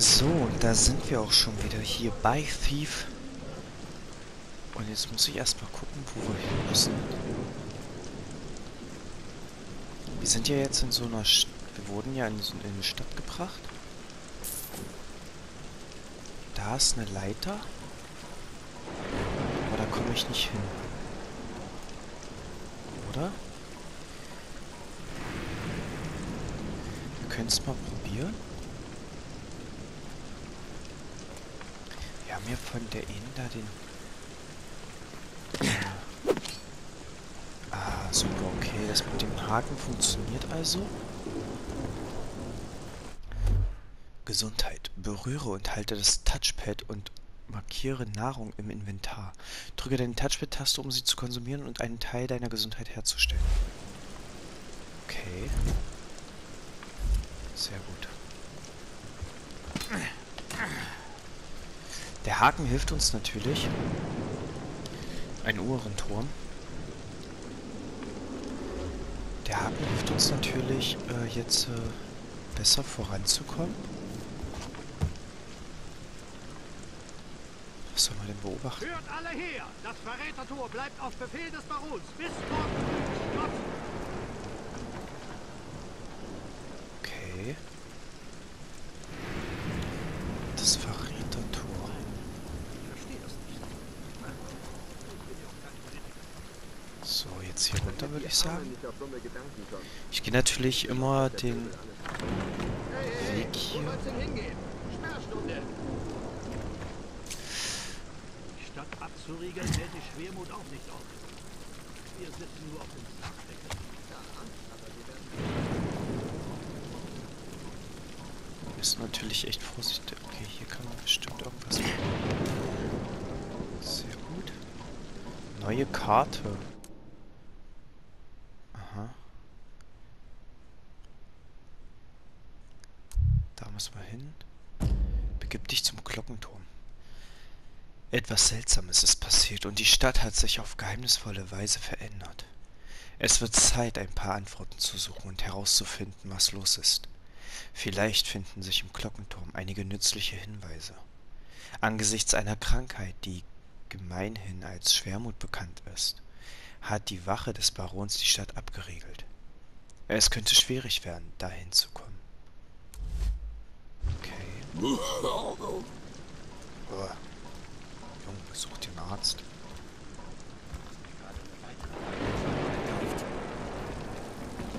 So, und da sind wir auch schon wieder hier bei Thief. Und jetzt muss ich erstmal gucken, wo wir hin müssen. Wir sind ja jetzt in so einer... St wir wurden ja in, so in eine Stadt gebracht. Da ist eine Leiter. Aber da komme ich nicht hin. Oder? Wir können es mal probieren. Haben ja von der Innen da den... Ah, super, okay. Das mit dem Haken funktioniert also. Gesundheit. Berühre und halte das Touchpad und markiere Nahrung im Inventar. Drücke deine Touchpad-Taste, um sie zu konsumieren und einen Teil deiner Gesundheit herzustellen. Okay. Sehr gut. Der Haken hilft uns natürlich. Ein Uhrenturm. Der Haken hilft uns natürlich, äh, jetzt äh, besser voranzukommen. Was soll man denn beobachten? Hört alle her! Das Verrätertor bleibt auf Befehl des Barons bis morgen. Gott! Okay. Das Verrätertor. So, jetzt hier runter würde ich sagen. Ich gehe natürlich immer den Weg hier. Die Stadt abzuriegeln hält die Schwermut auch nicht auf. Wir sitzen nur auf dem. Wir müssen natürlich echt vorsichtig. Okay, hier kann man bestimmt irgendwas machen. Sehr gut. Neue Karte. Aha. Da muss man hin. Begib dich zum Glockenturm. Etwas Seltsames ist passiert und die Stadt hat sich auf geheimnisvolle Weise verändert. Es wird Zeit, ein paar Antworten zu suchen und herauszufinden, was los ist. Vielleicht finden sich im Glockenturm einige nützliche Hinweise. Angesichts einer Krankheit, die gemeinhin als Schwermut bekannt ist, hat die Wache des Barons die Stadt abgeriegelt. Es könnte schwierig werden, dahin zu kommen. Junge, besuch den Arzt.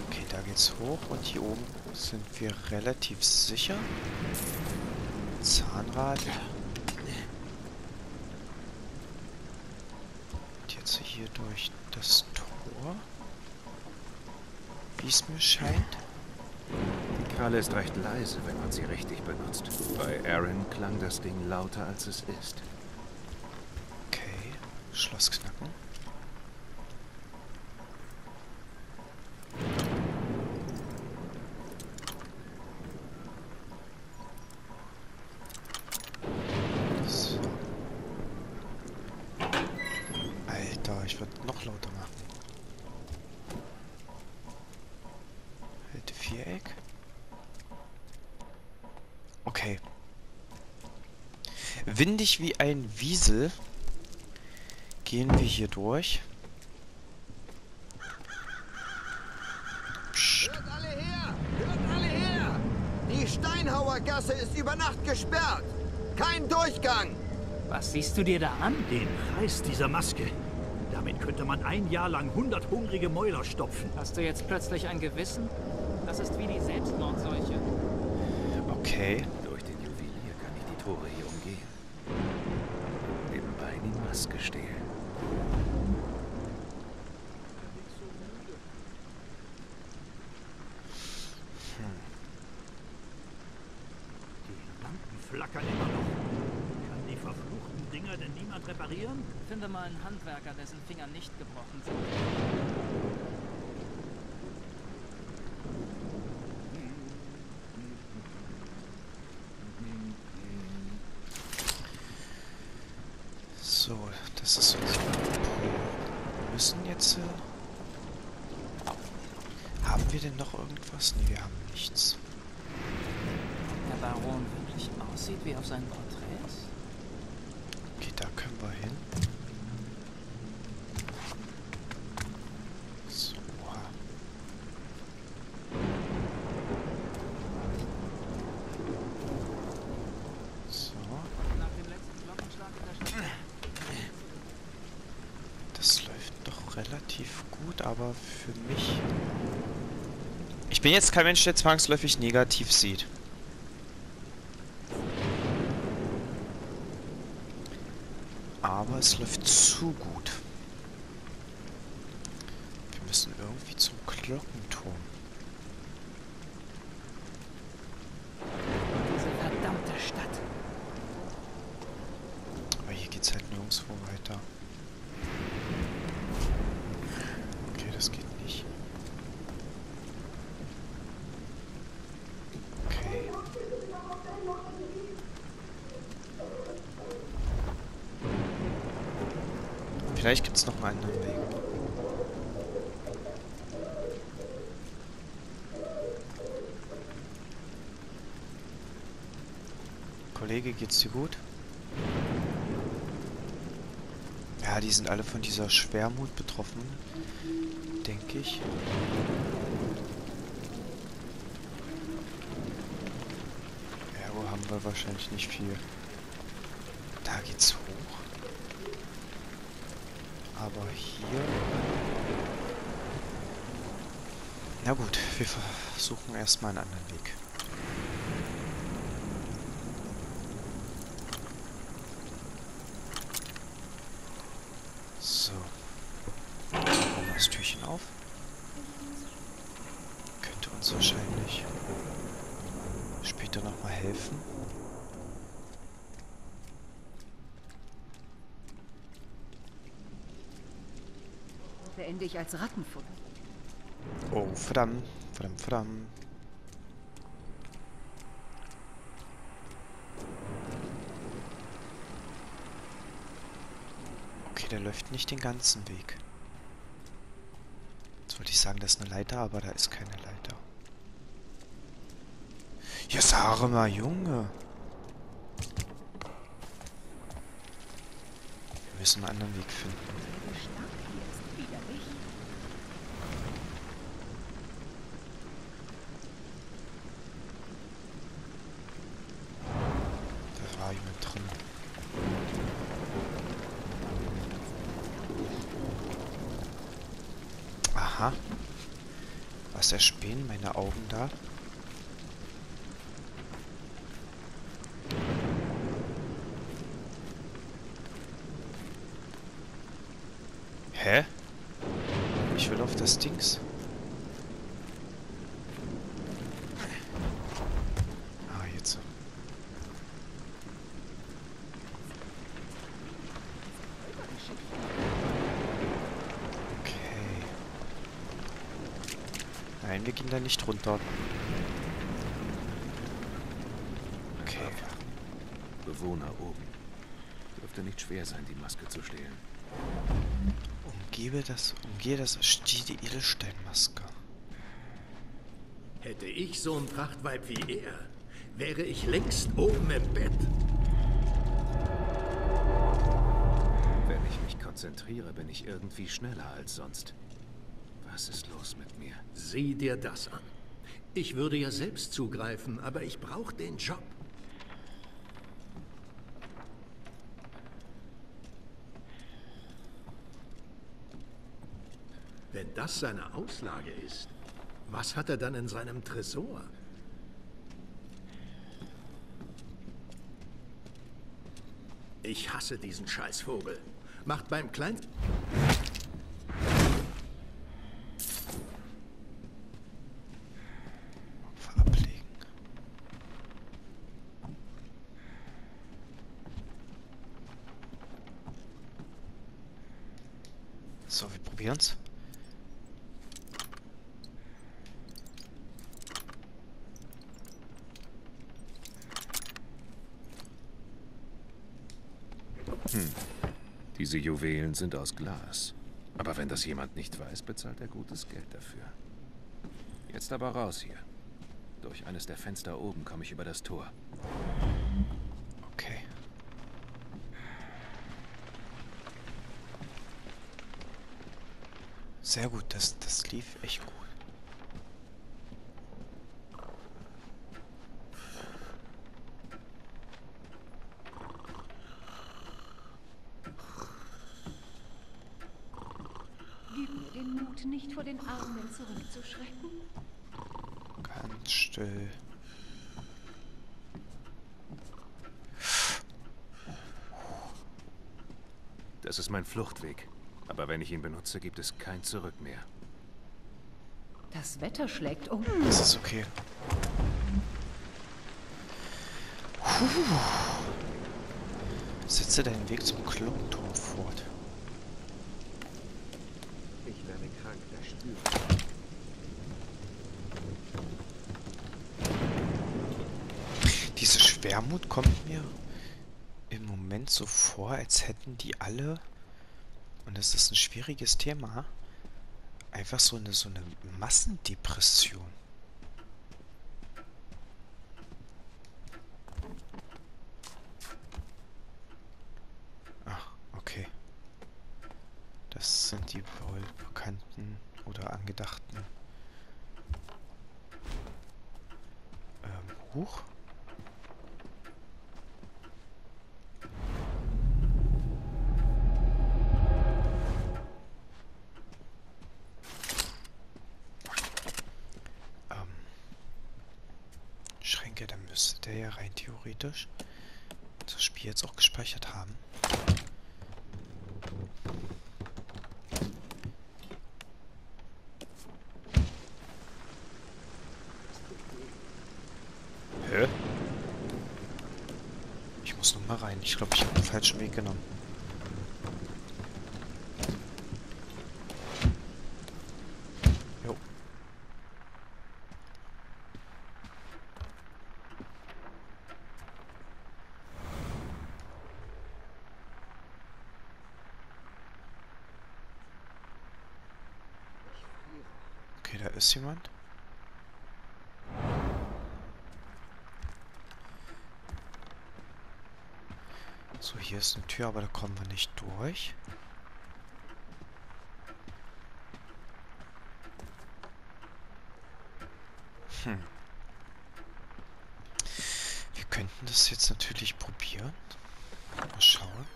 Okay, da geht's hoch und hier oben sind wir relativ sicher. Zahnrad. Und jetzt hier durch das Tor. Wie es mir scheint. Kralle ist recht leise, wenn man sie richtig benutzt. Bei Aaron klang das Ding lauter, als es ist. Okay, Schloss knacken. So. Alter, ich würde noch lauter machen. Halte Viereck. Okay. Windig wie ein Wiesel gehen wir hier durch. Psst. Hört alle her! Hört alle her! Die Steinhauergasse ist über Nacht gesperrt! Kein Durchgang! Was siehst du dir da an? Den Preis dieser Maske. Damit könnte man ein Jahr lang 100 hungrige Mäuler stopfen. Hast du jetzt plötzlich ein Gewissen? Das ist wie die Selbstmordseuche. Okay. Durch den Juwelier kann ich die Tore hier Die Lampen flackern immer noch. Kann die verfluchten Dinger denn niemand reparieren? Finde mal einen Handwerker, dessen Finger nicht gebrochen sind. Ist unser Punkt. Wir müssen jetzt... Äh haben wir denn noch irgendwas? Nee, wir haben nichts. Der Baron wirklich aus. aussieht wie auf seinen Porträts? Okay, da können wir hin. So. So. Nach dem letzten Glockenschlag in der Stadt. Das läuft doch relativ gut, aber für mich... Ich bin jetzt kein Mensch, der zwangsläufig negativ sieht. Aber es läuft zu gut. Wir müssen irgendwie zum Glockenturm. Diese verdammte Stadt. Aber hier geht's halt nirgendwo weiter. Okay, das geht nicht. Okay. Vielleicht gibt's noch einen anderen Weg. Kollege, geht's dir gut? Ja, die sind alle von dieser Schwermut betroffen, denke ich. Ergo haben wir wahrscheinlich nicht viel. Da geht's hoch. Aber hier... Na gut, wir versuchen erstmal einen anderen Weg. So. Machen wir das Türchen auf. Könnte uns wahrscheinlich später nochmal helfen. Beende ich als Rattenfutter. Oh, verdammt, verdammt, verdammt. Okay, der läuft nicht den ganzen Weg. Jetzt wollte ich sagen, das ist eine Leiter, aber da ist keine Leiter. Ja, sag mal, Junge. Wir müssen einen anderen Weg finden. Die Stadt hier ist widerlich. Da war jemand drin. Aha. Erspähen meine Augen da? Hä? Ich will auf das Dings. Ah, jetzt. Okay. Nein, wir gehen da nicht runter. Okay. Bewohner oben. Dürfte nicht schwer sein, die Maske zu stehlen. Umgebe das, umgehe das, steht die Edelsteinmaske. Hätte ich so ein Prachtweib wie er, wäre ich längst oben im Bett. Wenn ich mich konzentriere, bin ich irgendwie schneller als sonst. Was ist los mit mir? Sieh dir das an. Ich würde ja selbst zugreifen, aber ich brauche den Job. Wenn das seine Auslage ist, was hat er dann in seinem Tresor? Ich hasse diesen Scheißvogel. Macht beim Klein... Hm. Diese Juwelen sind aus Glas. Aber wenn das jemand nicht weiß, bezahlt er gutes Geld dafür. Jetzt aber raus hier. Durch eines der Fenster oben komme ich über das Tor. Okay. Sehr gut, das, das lief echt gut. Armen zurückzuschrecken. Ganz still. Das ist mein Fluchtweg. Aber wenn ich ihn benutze, gibt es kein Zurück mehr. Das Wetter schlägt um. Das ist okay. Puh. Setze deinen Weg zum Glockenturm fort. Ich werde krank, das spüre Diese Schwermut kommt mir im Moment so vor, als hätten die alle, und das ist ein schwieriges Thema, einfach so eine, so eine Massendepression. Ach, okay. Das sind die wohl bekannten oder angedachten. Ähm, Huch. Ähm, Schränke, dann müsste der ja rein theoretisch das Spiel jetzt auch gespeichert haben. Hä? Ich muss noch mal rein. Ich glaube, ich habe den falschen Weg genommen. Jo. Okay, da ist jemand. So, hier ist eine Tür, aber da kommen wir nicht durch. Hm. Wir könnten das jetzt natürlich probieren. Mal schauen.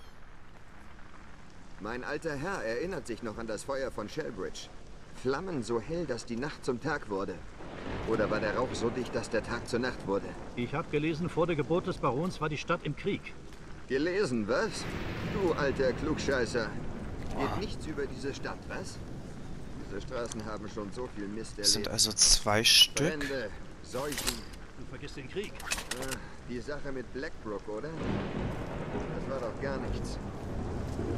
Mein alter Herr erinnert sich noch an das Feuer von Shellbridge. Flammen so hell, dass die Nacht zum Tag wurde. Oder war der Rauch so dicht, dass der Tag zur Nacht wurde? Ich habe gelesen, vor der Geburt des Barons war die Stadt im Krieg. Gelesen, was? Du alter Klugscheißer. Boah. Geht nichts über diese Stadt, was? Diese Straßen haben schon so viel Mist Das sind erlebt. also zwei Stück. Brände, Seuchen. Du vergisst den Krieg. Ah, die Sache mit Blackbrook, oder? Das war doch gar nichts.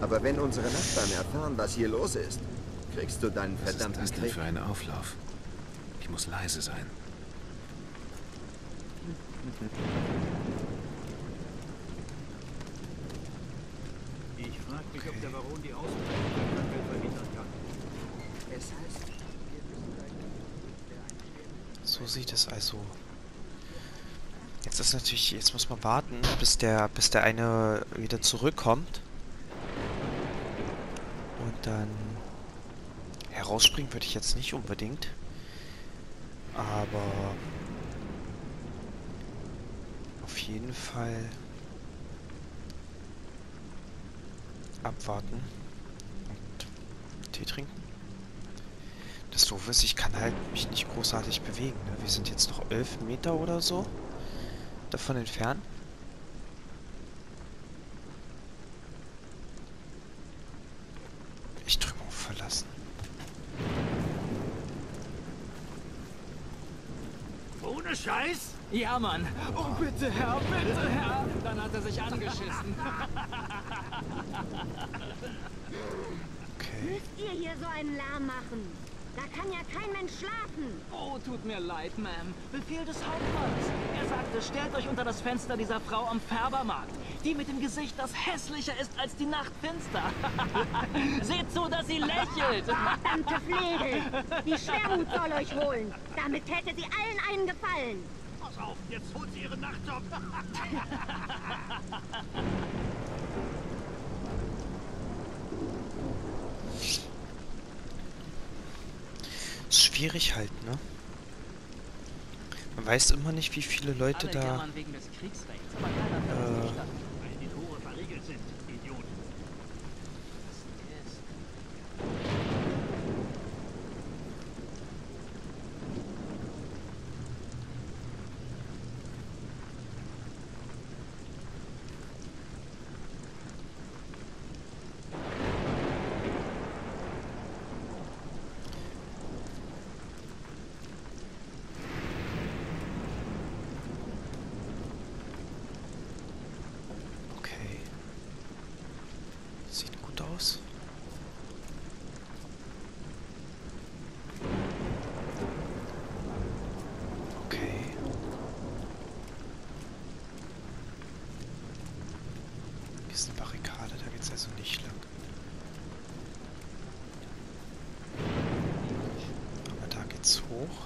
Aber wenn unsere Nachbarn erfahren, was hier los ist, kriegst du deinen Was ist verdammten das denn für ein Auflauf? Ich muss leise sein. Ich frage mich, ob der Baron die Krankheit verhindern kann. Es heißt, wir müssen einen der eine So sieht es also. Jetzt ist natürlich, jetzt muss man warten, bis der, bis der eine wieder zurückkommt. Und dann herausspringen würde ich jetzt nicht unbedingt. Aber auf jeden Fall abwarten und Tee trinken. Das Doofe ist, ich kann halt mich nicht großartig bewegen. Ne? Wir sind jetzt noch 11 Meter oder so davon entfernt. Ich drücke auf Verlassen. Ohne Scheiß? Ja, Mann. Oh, bitte, Herr, bitte, Herr. Dann hat er sich angeschissen. Okay. Müsst ihr hier so einen Lärm machen? Da kann ja kein Mensch schlafen. Oh, tut mir leid, Ma'am. Befehl des Hauptmanns. Er sagte, stellt euch unter das Fenster dieser Frau am Färbermarkt. Die mit dem Gesicht, das hässlicher ist als die Nacht finster. Seht zu, dass sie lächelt. Verdammte Flegel! Die Schwermut soll euch holen. Damit täte sie allen einen Gefallen. Auf, jetzt holt sie ihren Nachtjob. schwierig halt, ne? Man weiß immer nicht, wie viele Leute Alle da... jammern wegen des Kriegsrechts, aber keiner fällt Äh. sich statt. Weil die Tore verriegelt sind, Idiot. Ist. Okay. Sieht gut aus. Okay. Hier ist eine Barrikade, da geht's also nicht lang. Aber da geht's hoch.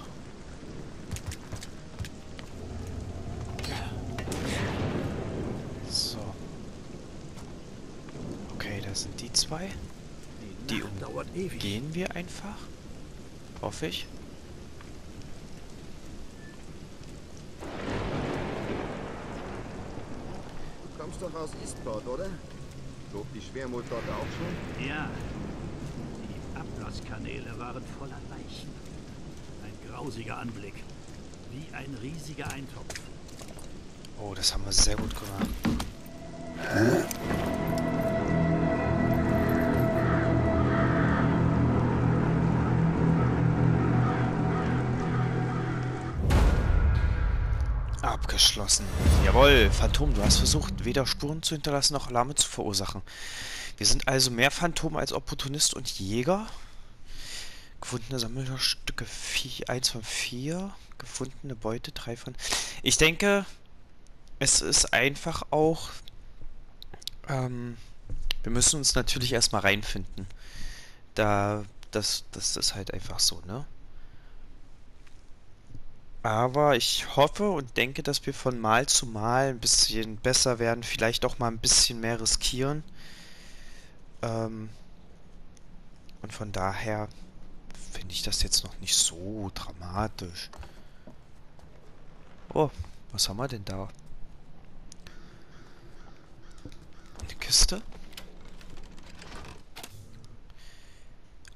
So. Okay, da sind die zwei. Die Nacht dauert ewig. Gehen wir einfach? Hoffe ich. Du kommst doch aus Eastport, oder? Flog die Schwermut dort auch schon? Ja. Die Ablasskanäle waren voller Leichen. Grausiger Anblick. Wie ein riesiger Eintopf. Oh, das haben wir sehr gut gemacht. Abgeschlossen. Jawohl, Phantom, du hast versucht, weder Spuren zu hinterlassen noch Alarme zu verursachen. Wir sind also mehr Phantom als Opportunist und Jäger. Gefundene Sammlerstücke 1 von 4. Gefundene Beute 3 von... Ich denke, es ist einfach auch... Ähm, wir müssen uns natürlich erstmal reinfinden. Da, das, das ist halt einfach so, ne? Aber ich hoffe und denke, dass wir von Mal zu Mal ein bisschen besser werden, vielleicht auch mal ein bisschen mehr riskieren. Ähm, und von daher finde ich das jetzt noch nicht so dramatisch. Oh, was haben wir denn da? Eine Kiste?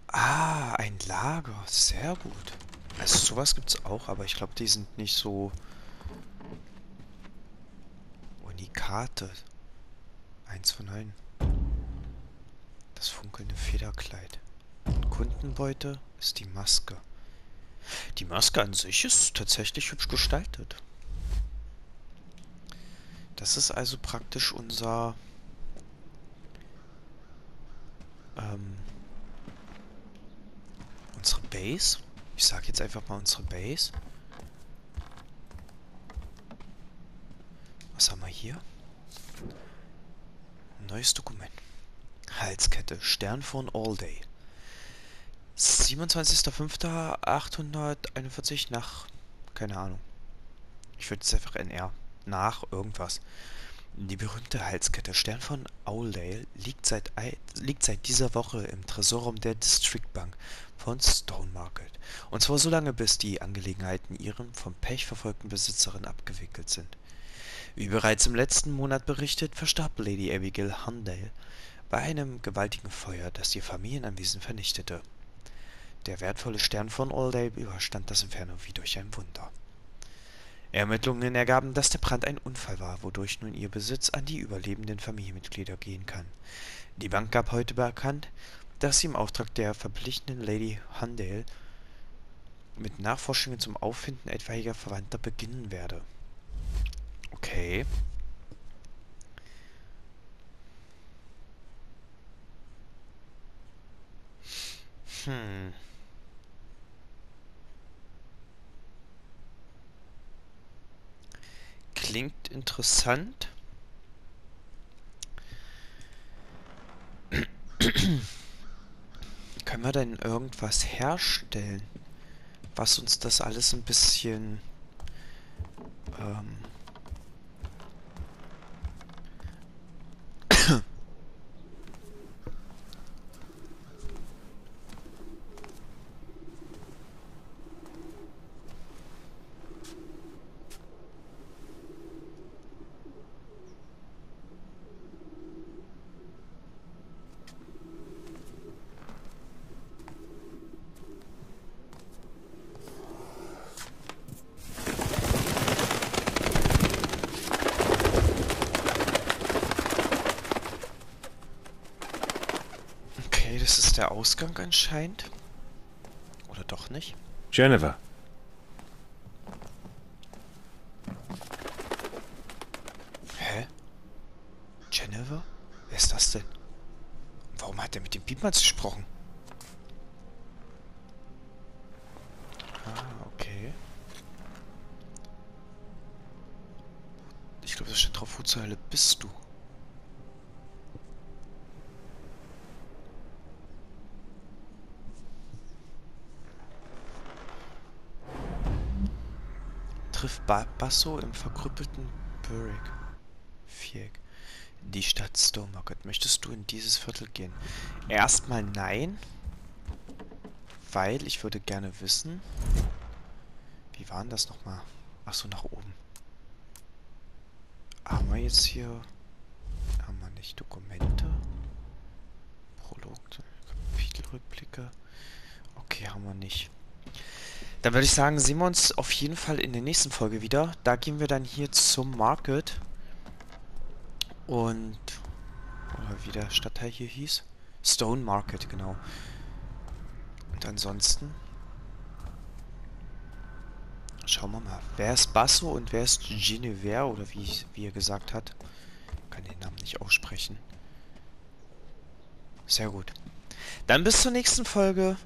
Ah, ein Lager. Sehr gut. Also sowas gibt's auch, aber ich glaube, die sind nicht so Unikate. Eins von allen. Das funkelnde Federkleid. Und Kundenbeute ist die Maske. Die Maske an sich ist tatsächlich hübsch gestaltet. Das ist also praktisch unser ähm, unsere Base. Ich sag jetzt einfach mal unsere Base. Was haben wir hier? Neues Dokument. Halskette. Stern von All Day. 27.05.841 nach... Keine Ahnung. Ich würde jetzt einfach NR. Nach irgendwas. Die berühmte Halskette Stern von Owldale liegt seit, ei- liegt seit dieser Woche im Tresorraum der District Bank von Stone Market. Und zwar so lange, bis die Angelegenheiten ihren vom Pech verfolgten Besitzerin abgewickelt sind. Wie bereits im letzten Monat berichtet, verstarb Lady Abigail Hundale bei einem gewaltigen Feuer, das ihr Familienanwesen vernichtete. Der wertvolle Stern von Allday überstand das Inferno wie durch ein Wunder. Ermittlungen ergaben, dass der Brand ein Unfall war, wodurch nun ihr Besitz an die überlebenden Familienmitglieder gehen kann. Die Bank gab heute bekannt, dass sie im Auftrag der verpflichtenden Lady Hundale mit Nachforschungen zum Auffinden etwaiger Verwandter beginnen werde. Okay. Hm. Klingt interessant. Können wir denn irgendwas herstellen, was uns das alles ein bisschen ähm, ist der Ausgang anscheinend. Oder doch nicht? Jennifer. Hä? Jennifer? Wer ist das denn? Warum hat er mit dem Beatmans gesprochen? Ah, okay. Ich glaube, da steht drauf, wo zur Hölle bist du? Trifft ba Basso im verkrüppelten Burrick. Viereck. Die Stadt Stonemarket. Möchtest du in dieses Viertel gehen? Erstmal nein. Weil ich würde gerne wissen... Wie war denn das nochmal? Achso, nach oben. Haben wir jetzt hier... Haben wir nicht Dokumente? Prolog, Kapitelrückblicke. Okay, haben wir nicht. Dann würde ich sagen, sehen wir uns auf jeden Fall in der nächsten Folge wieder. Da gehen wir dann hier zum Market. Und... Oder wie der Stadtteil hier hieß. Stone Market, genau. Und ansonsten... Schauen wir mal. Wer ist Basso und wer ist Genevieve oder wie, ich, wie er gesagt hat. kann den Namen nicht aussprechen. Sehr gut. Dann bis zur nächsten Folge.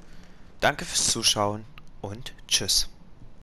Danke fürs Zuschauen und tschüss.